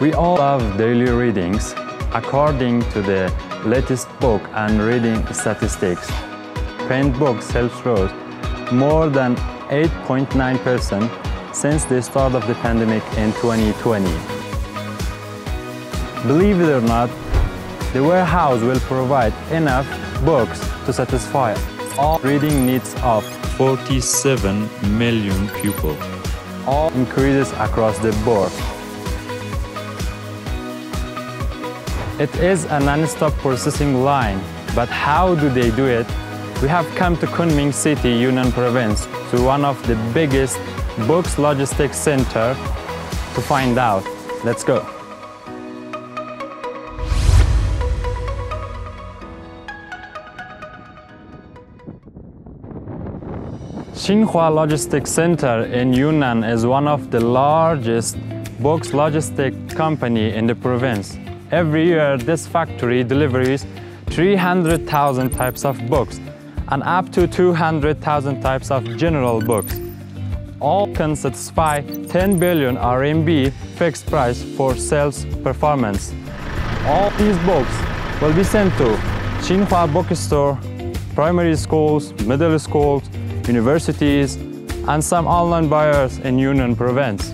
We all love daily readings. According to the latest book and reading statistics, print books sales rose more than 8.9% since the start of the pandemic in 2020. Believe it or not, the warehouse will provide enough books to satisfy all reading needs of 47 million people. all increases across the board. It is a non-stop processing line, but how do they do it? We have come to Kunming City, Yunnan Province, to one of the biggest books logistics center to find out. Let's go. Xinhua Logistics Center in Yunnan is one of the largest books logistic company in the province. Every year, this factory delivers 300,000 types of books and up to 200,000 types of general books. All can satisfy 10 billion RMB fixed price for sales performance. All these books will be sent to Xinhua Bookstore, primary schools, middle schools, universities, and some online buyers in Yunnan province.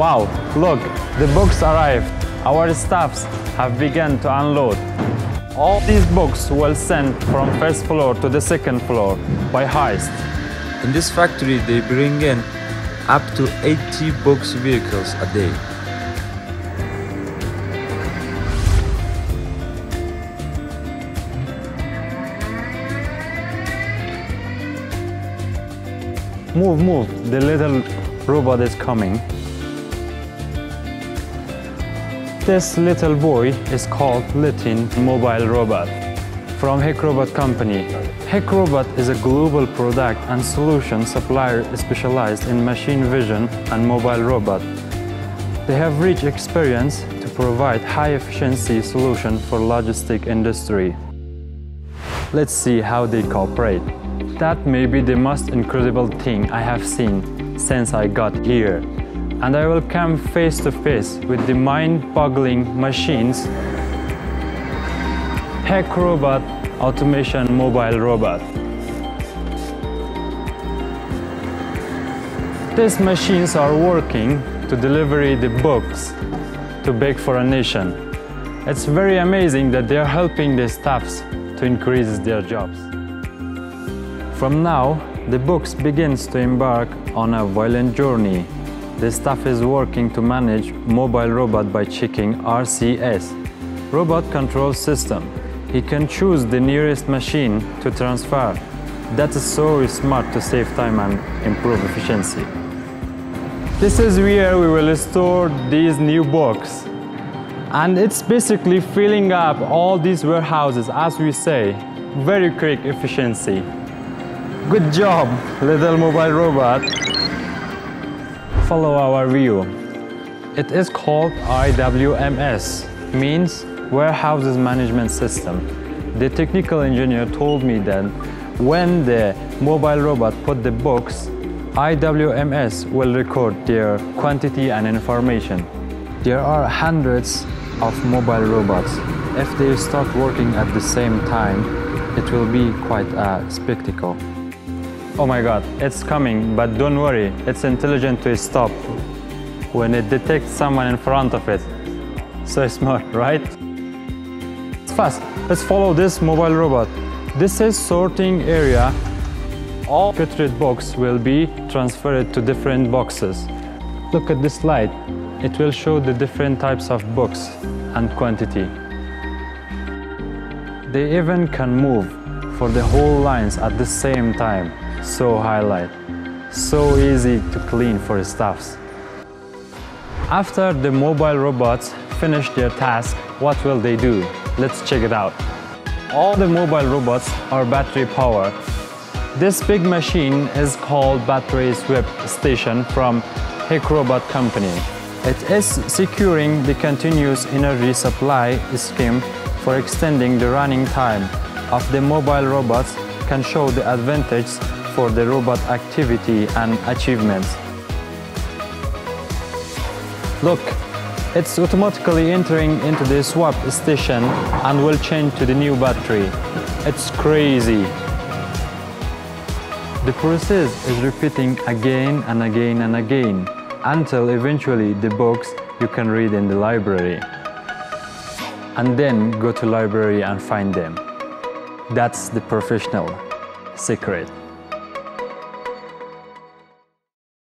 Wow, look, the books arrived. Our staffs have begun to unload. All these books will sent from first floor to the second floor by heist. In this factory, they bring in up to 80 books vehicles a day. Move, move, the little robot is coming. This little boy is called Litin Mobile Robot from Hikrobot Company. Hikrobot is a global product and solution supplier specialized in machine vision and mobile robot. They have rich experience to provide high efficiency solution for logistic industry. Let's see how they cooperate. That may be the most incredible thing I have seen since I got here. And I will come face to face with the mind-boggling machines Hikrobot Automation Mobile Robot. These machines are working to deliver the books to Bake for a Nation. It's very amazing that they are helping the staffs to increase their jobs. From now, the books begins to embark on a violent journey. The staff is working to manage mobile robot by checking RCS, Robot Control System. He can choose the nearest machine to transfer. That is so smart to save time and improve efficiency. This is where we will store these new books. And it's basically filling up all these warehouses, as we say, very quick efficiency. Good job, little mobile robot. Follow our view. It is called IWMS, means Warehouses Management System. The technical engineer told me that when the mobile robot put the box, IWMS will record their quantity and information. There are hundreds of mobile robots. If they start working at the same time, it will be quite a spectacle. Oh my god, it's coming, but don't worry, it's intelligent to stop when it detects someone in front of it. So smart, right? It's fast. Let's follow this mobile robot. This is sorting area. All Gatorade box will be transferred to different boxes. Look at this slide. It will show the different types of books and quantity. They even can move for the whole lines at the same time. So highlight. So easy to clean for the staffs. After the mobile robots finish their task, what will they do? Let's check it out. All the mobile robots are battery powered. This big machine is called Battery Swap Station from Hikrobot Company. It is securing the continuous energy supply scheme for extending the running time of the mobile robots can show the advantage for the robot activity and achievements. Look, it's automatically entering into the swap station and will change to the new battery. It's crazy. The process is repeating again and again and again until eventually the books you can read in the library. And then go to library and find them. That's the professional secret.